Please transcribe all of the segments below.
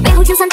背后就算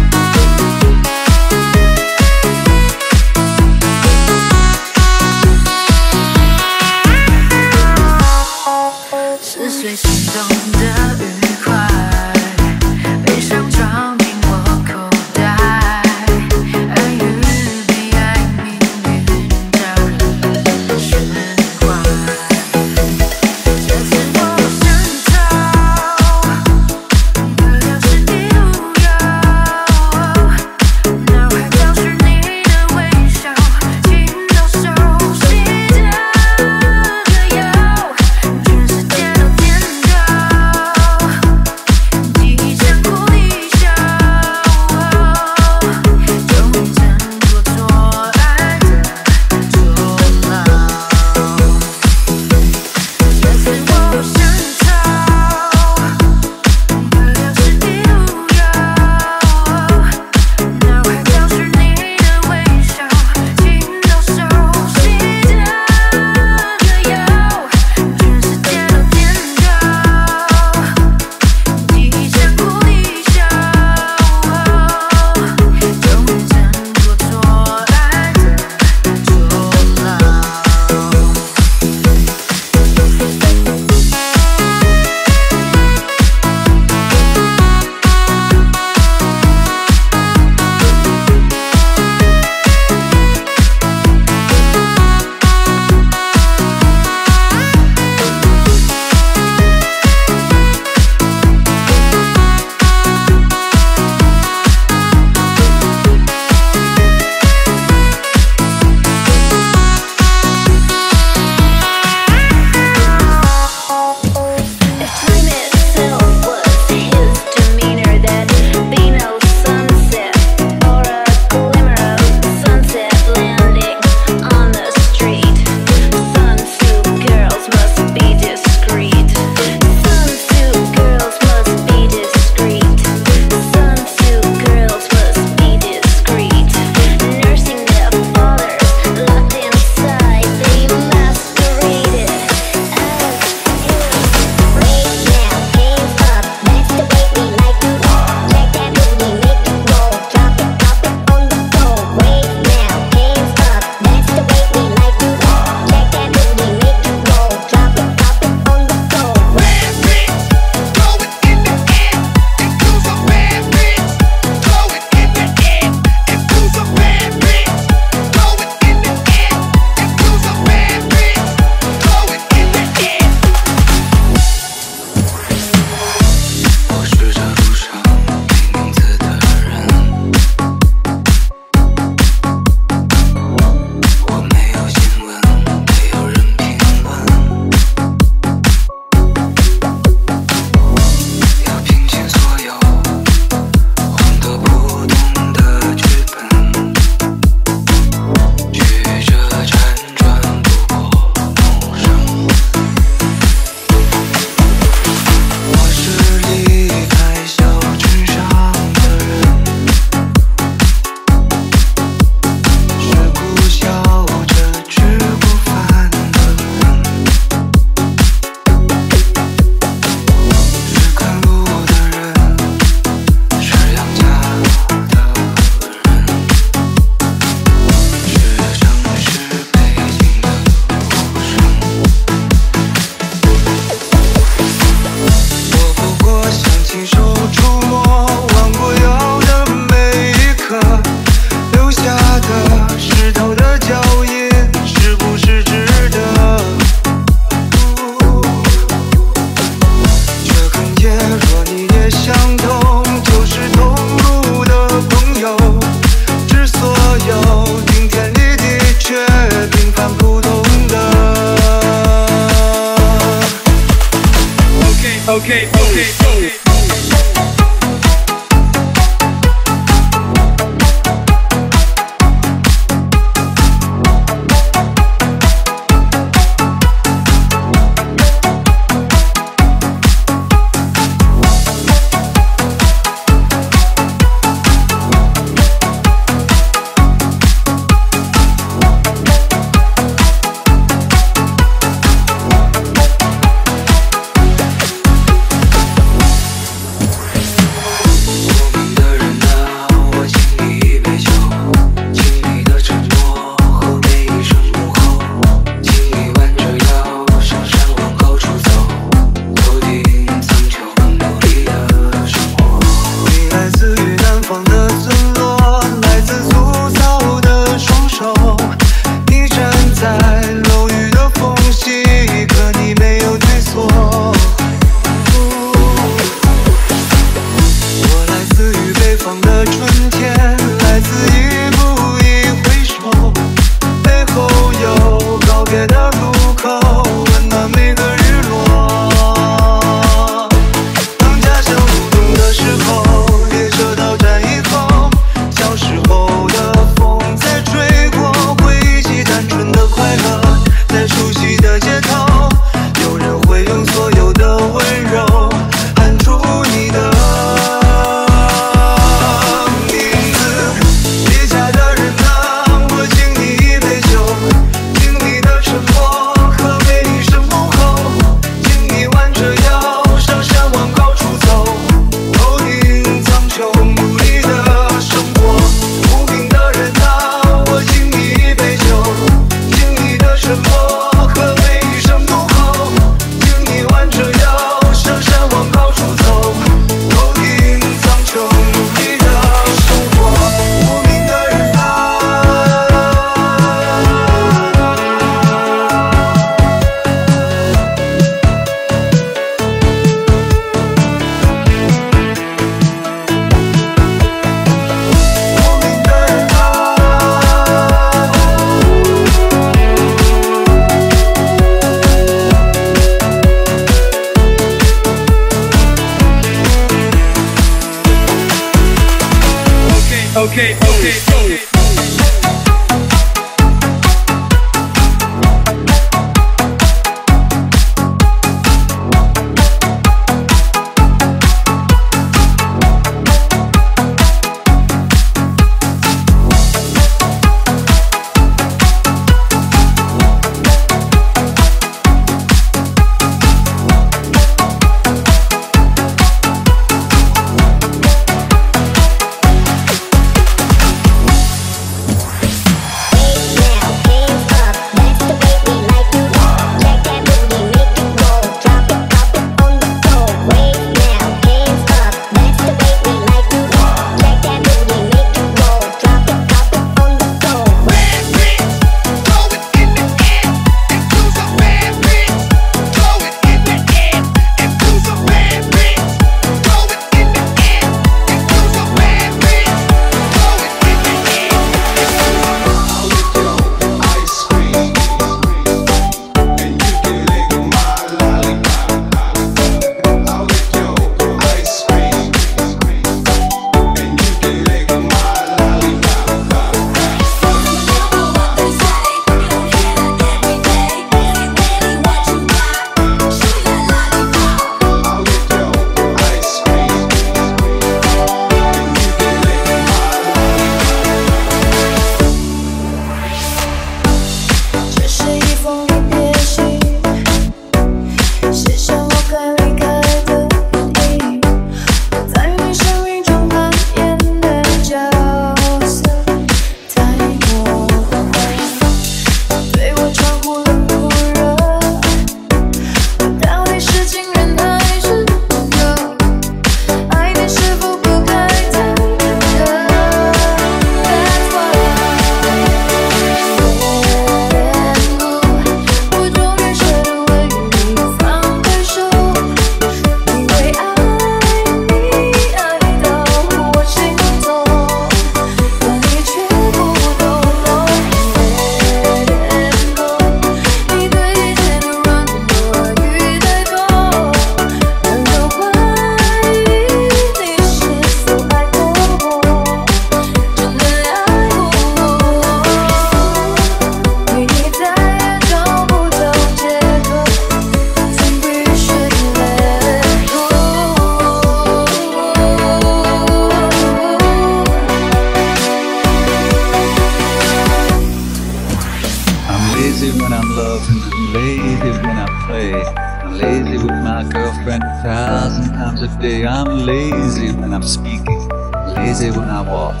the day. I'm lazy when I'm speaking, lazy when I walk,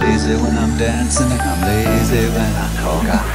lazy when I'm dancing, and I'm lazy when I talk.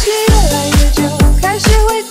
起越来越久，开始会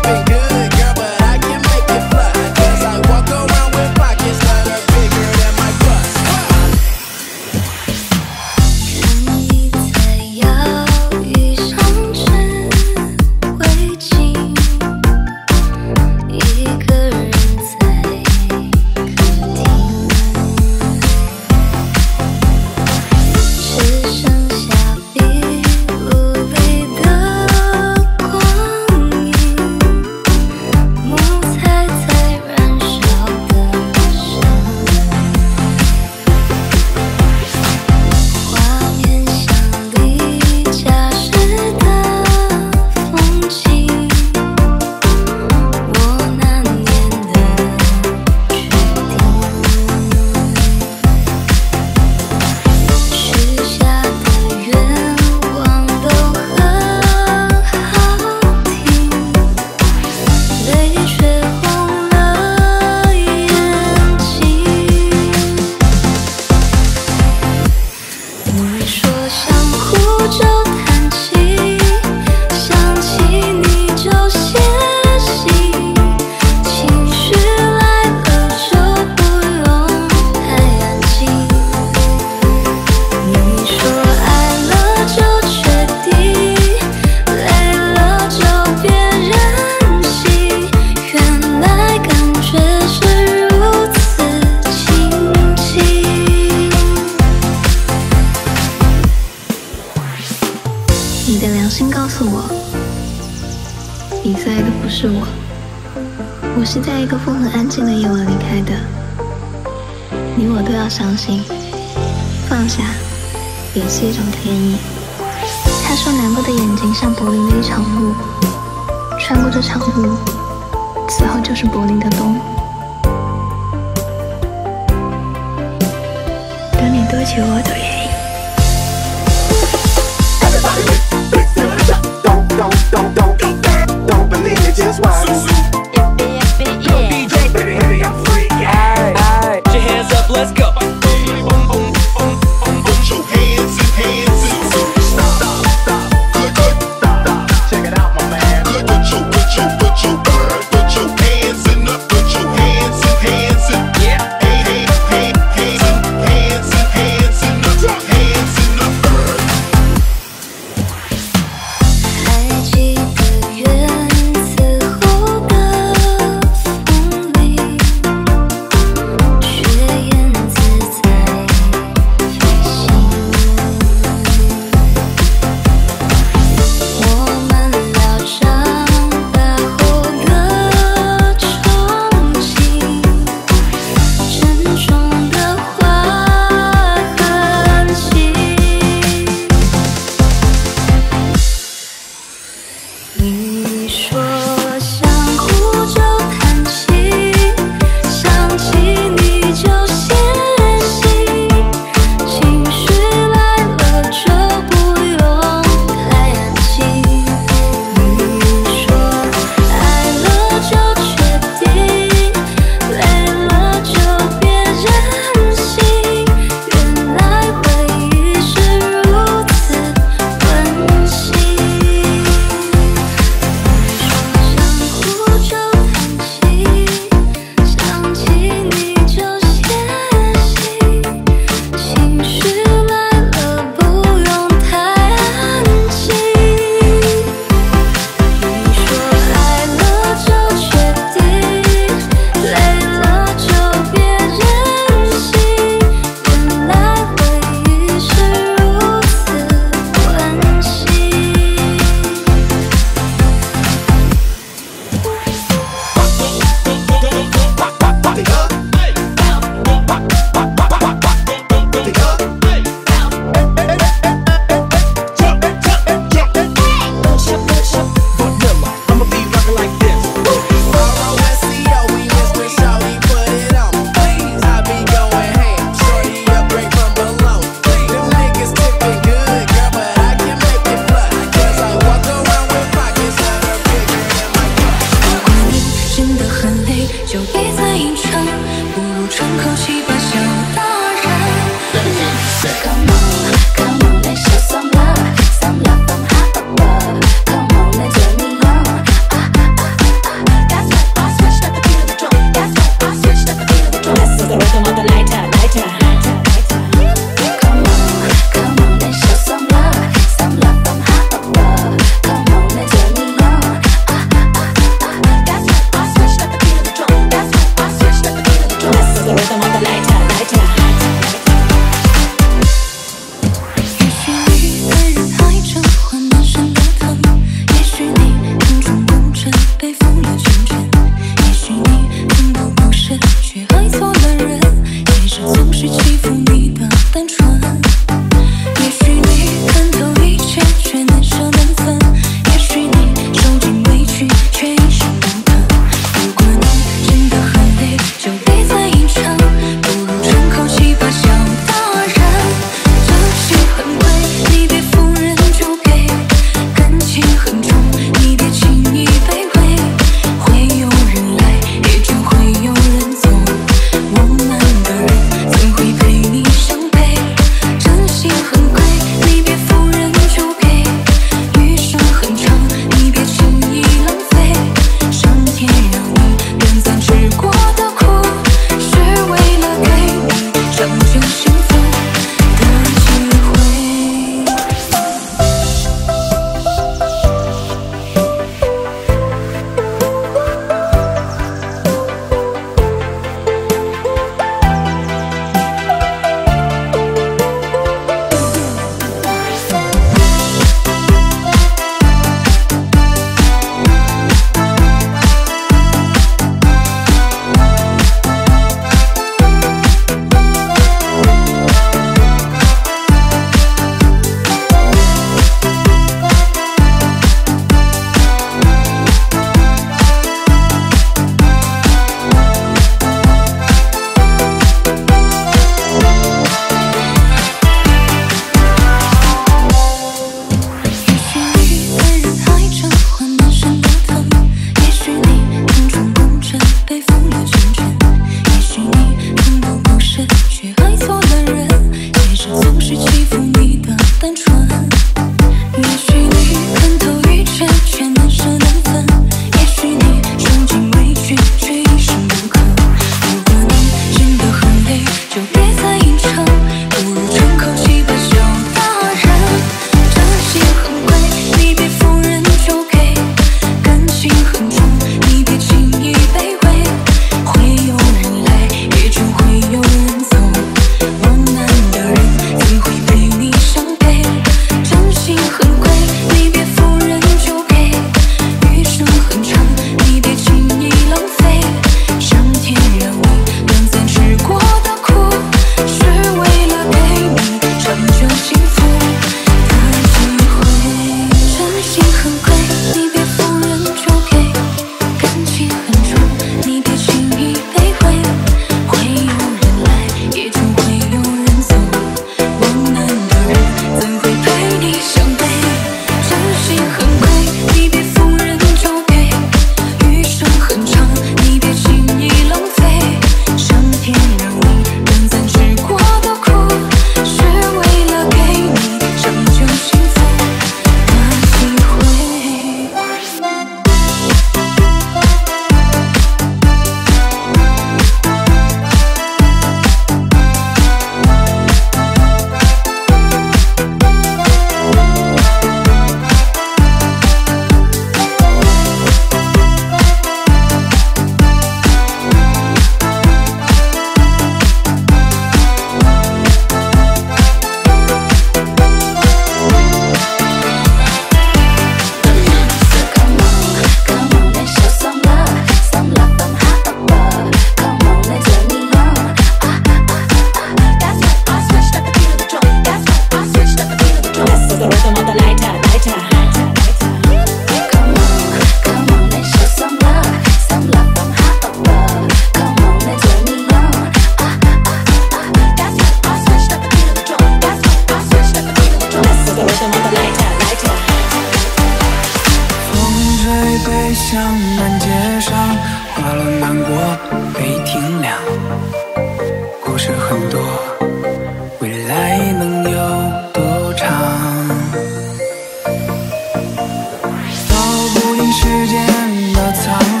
时间的沧